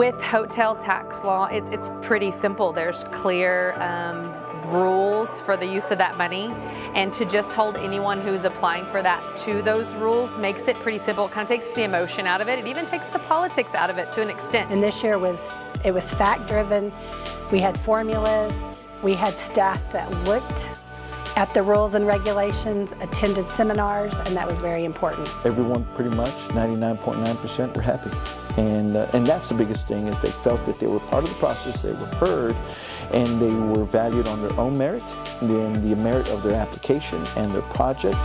With hotel tax law, it, it's pretty simple. There's clear um, rules for the use of that money and to just hold anyone who's applying for that to those rules makes it pretty simple. It kind of takes the emotion out of it. It even takes the politics out of it to an extent. And this year was, it was fact driven. We had formulas. We had staff that looked at the rules and regulations, attended seminars, and that was very important. Everyone pretty much, 99.9% were happy. And, uh, and that's the biggest thing is they felt that they were part of the process, they were heard, and they were valued on their own merit, then the merit of their application and their project.